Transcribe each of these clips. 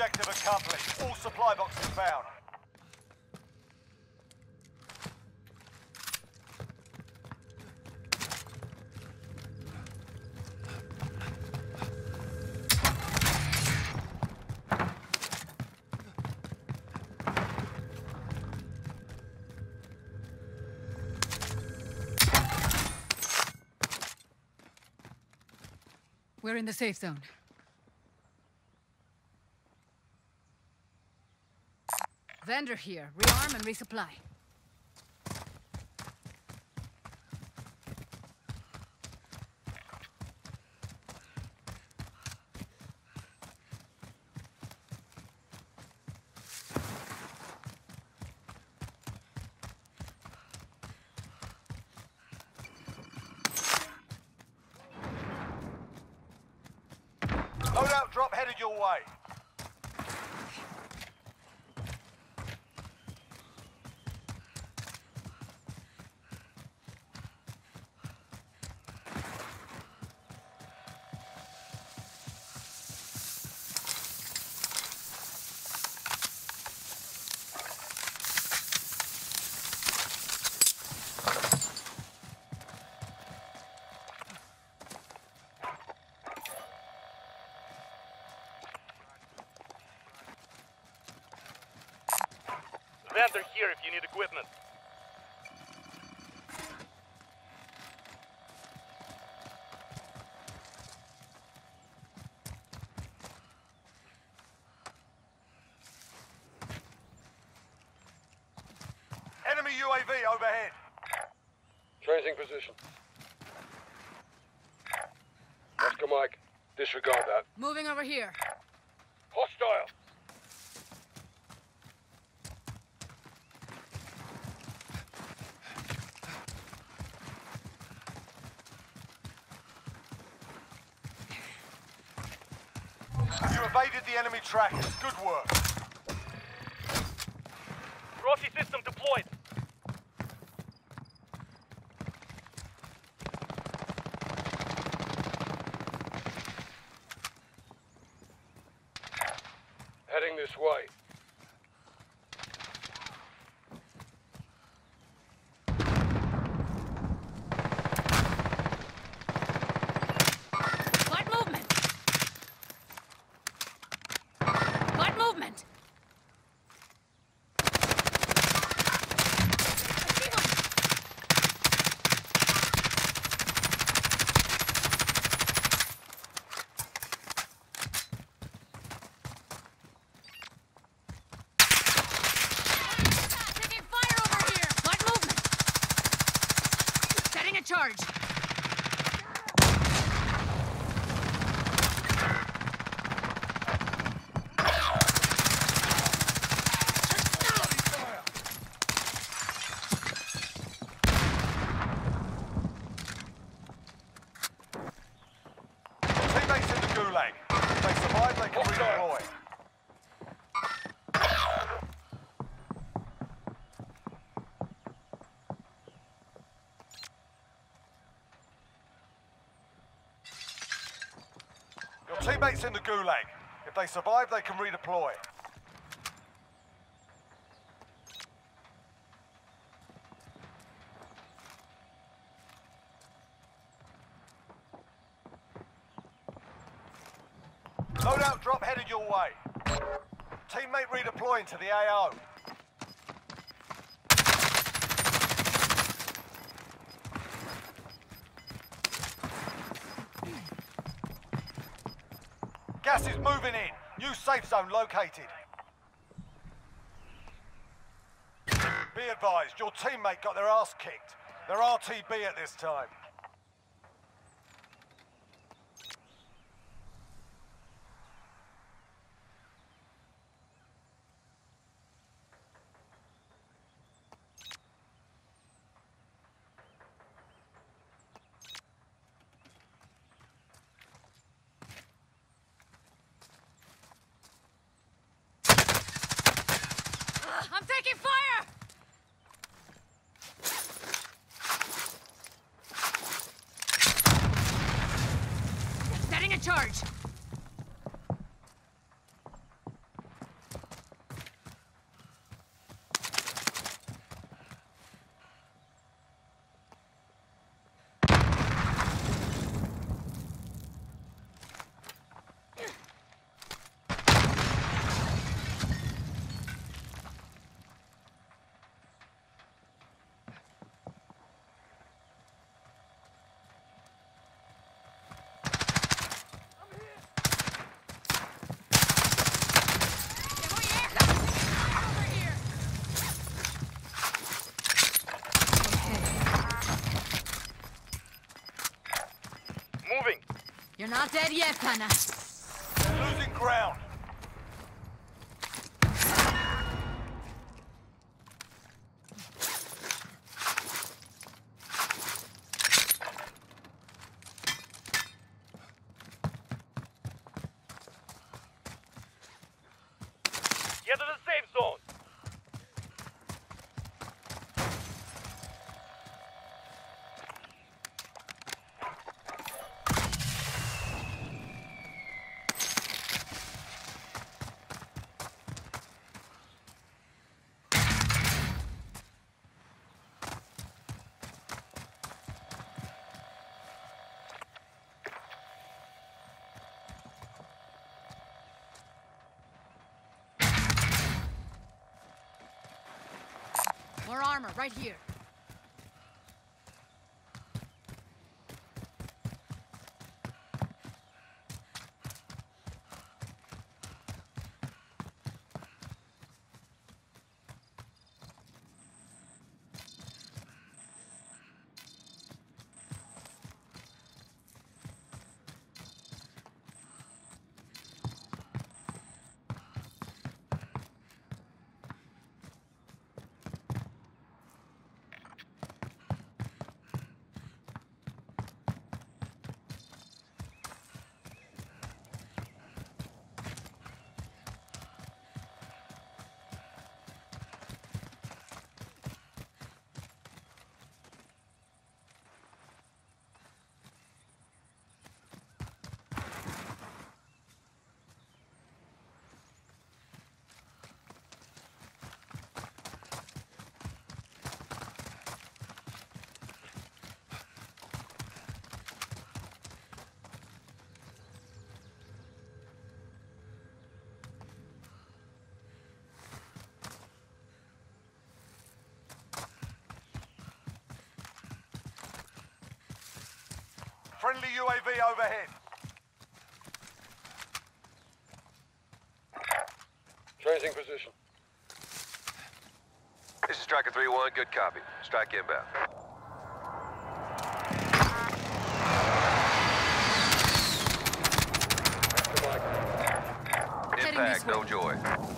Objective accomplished. All supply boxes found. We're in the safe zone. Vendor here. Rearm and resupply. Loadout drop headed your way. Vendor here if you need equipment. Enemy UAV overhead. Changing position. Oscar Mike, disregard that. Moving over here. Hostile! The enemy trackers. Good work. Rossi system deployed. Heading this way. Light movement! Light movement! I see one! Taking fire over here! Light movement! Setting a charge! Teammates in the gulag. If they survive, they can redeploy. Your teammates in the gulag. If they survive, they can redeploy. Loadout drop headed your way. Teammate redeploying to the AO. Gas is moving in. New safe zone located. Be advised, your teammate got their ass kicked. They're RTB at this time. Not dead yet, Kana. Losing ground. More armor, right here. Friendly UAV overhead. Changing position. This is Striker 3-1, good copy. Strike inbound. That's the Impact, no joy.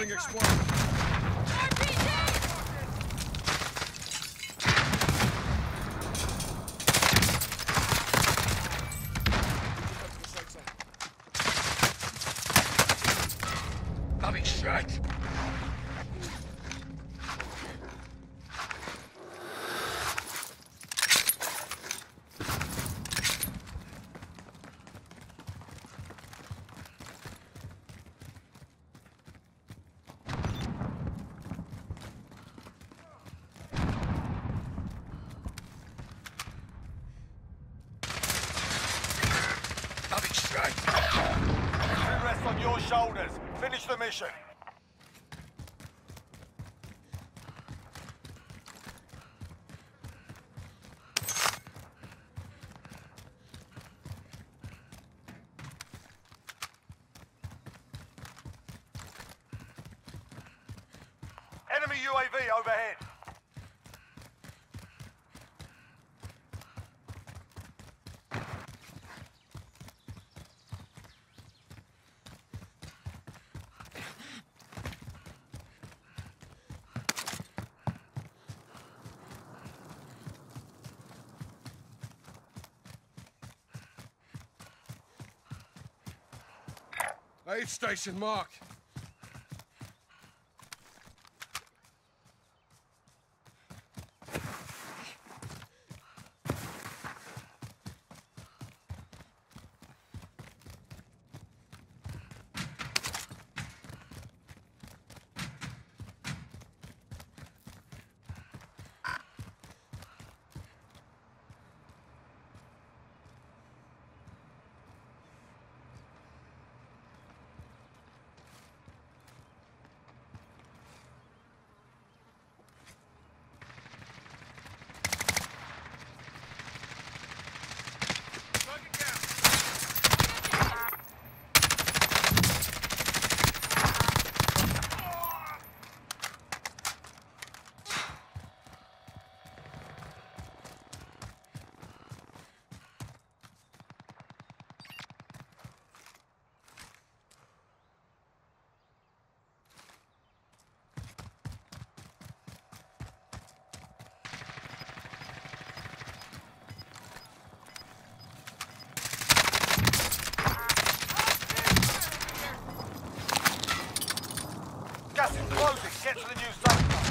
Housing exploded. Mission. Enemy UAV overhead. Aid station marked. Gas is closing. Get to the new safe zone.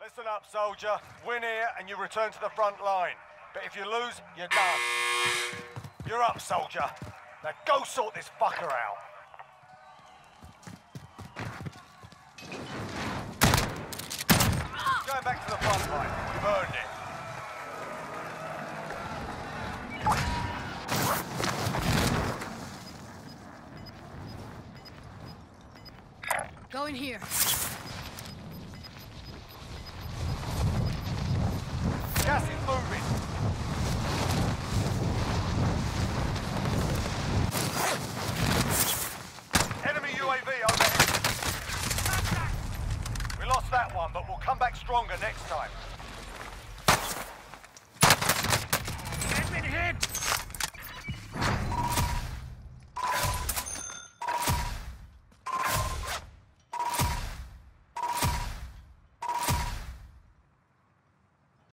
Listen up, soldier. Win here and you return to the front line. But if you lose, you're done. You're up, soldier. Now go sort this fucker out. Going back to the front line. You've earned it. Go in here.